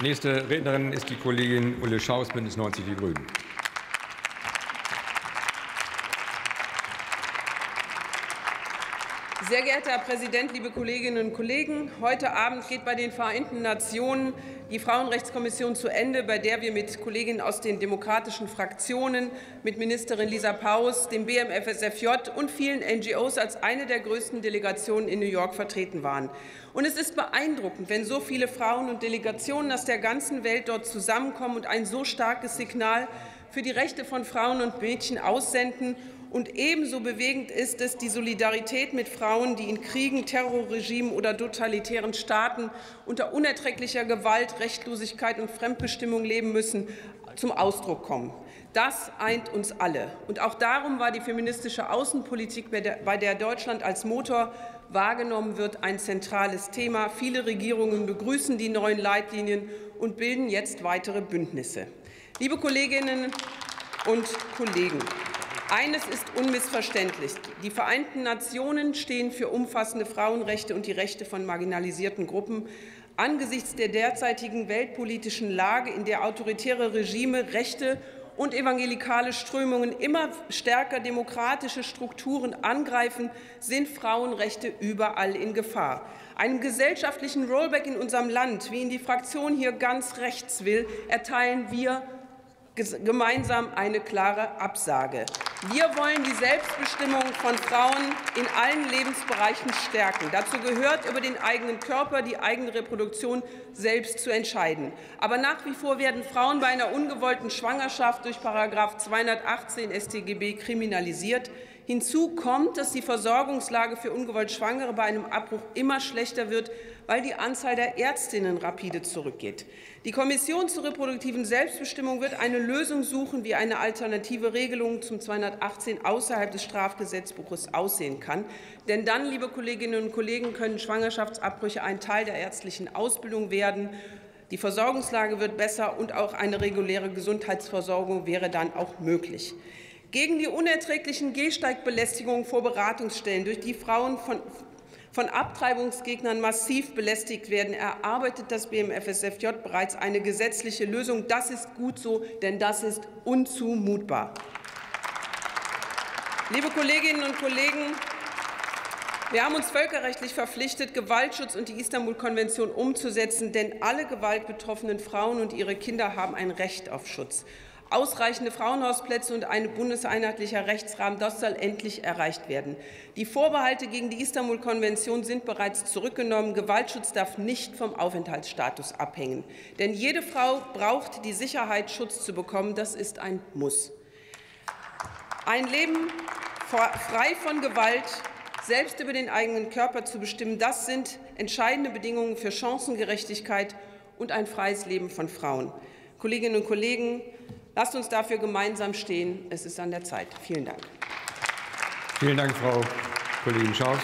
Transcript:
Nächste Rednerin ist die Kollegin Ulle Schaus, Bündnis 90 Die Grünen. Sehr geehrter Herr Präsident, liebe Kolleginnen und Kollegen! Heute Abend geht bei den Vereinten Nationen die Frauenrechtskommission zu Ende, bei der wir mit Kolleginnen aus den demokratischen Fraktionen, mit Ministerin Lisa Paus, dem BMFSFJ und vielen NGOs als eine der größten Delegationen in New York vertreten waren. Und es ist beeindruckend, wenn so viele Frauen und Delegationen aus der ganzen Welt dort zusammenkommen und ein so starkes Signal für die Rechte von Frauen und Mädchen aussenden und ebenso bewegend ist es, die Solidarität mit Frauen, die in Kriegen, Terrorregimen oder totalitären Staaten unter unerträglicher Gewalt, Rechtlosigkeit und Fremdbestimmung leben müssen, zum Ausdruck kommen. Das eint uns alle. Und auch darum war die feministische Außenpolitik, bei der Deutschland als Motor wahrgenommen wird, ein zentrales Thema. Viele Regierungen begrüßen die neuen Leitlinien und bilden jetzt weitere Bündnisse. Liebe Kolleginnen und Kollegen, eines ist unmissverständlich. Die Vereinten Nationen stehen für umfassende Frauenrechte und die Rechte von marginalisierten Gruppen. Angesichts der derzeitigen weltpolitischen Lage, in der autoritäre Regime rechte und evangelikale Strömungen immer stärker demokratische Strukturen angreifen, sind Frauenrechte überall in Gefahr. Einem gesellschaftlichen Rollback in unserem Land, wie ihn die Fraktion hier ganz rechts will, erteilen wir gemeinsam eine klare Absage. Wir wollen die Selbstbestimmung von Frauen in allen Lebensbereichen stärken. Dazu gehört, über den eigenen Körper, die eigene Reproduktion selbst zu entscheiden. Aber nach wie vor werden Frauen bei einer ungewollten Schwangerschaft durch § 218 StGB kriminalisiert. Hinzu kommt, dass die Versorgungslage für ungewollt Schwangere bei einem Abbruch immer schlechter wird, weil die Anzahl der Ärztinnen rapide zurückgeht. Die Kommission zur reproduktiven Selbstbestimmung wird eine Lösung suchen, wie eine alternative Regelung zum 218 außerhalb des Strafgesetzbuches aussehen kann. Denn dann, liebe Kolleginnen und Kollegen, können Schwangerschaftsabbrüche ein Teil der ärztlichen Ausbildung werden. Die Versorgungslage wird besser, und auch eine reguläre Gesundheitsversorgung wäre dann auch möglich. Gegen die unerträglichen Gehsteigbelästigungen vor Beratungsstellen, durch die Frauen von, von Abtreibungsgegnern massiv belästigt werden, erarbeitet das BMFSFJ bereits eine gesetzliche Lösung. Das ist gut so, denn das ist unzumutbar. Liebe Kolleginnen und Kollegen, wir haben uns völkerrechtlich verpflichtet, Gewaltschutz und die Istanbul-Konvention umzusetzen, denn alle gewaltbetroffenen Frauen und ihre Kinder haben ein Recht auf Schutz ausreichende Frauenhausplätze und ein bundeseinheitlicher Rechtsrahmen, das soll endlich erreicht werden. Die Vorbehalte gegen die Istanbul-Konvention sind bereits zurückgenommen. Gewaltschutz darf nicht vom Aufenthaltsstatus abhängen. Denn jede Frau braucht die Sicherheit, Schutz zu bekommen. Das ist ein Muss. Ein Leben frei von Gewalt, selbst über den eigenen Körper zu bestimmen, das sind entscheidende Bedingungen für Chancengerechtigkeit und ein freies Leben von Frauen. Kolleginnen und Kollegen, Lasst uns dafür gemeinsam stehen. Es ist an der Zeit. Vielen Dank. Vielen Dank, Frau Kollegin Schaus.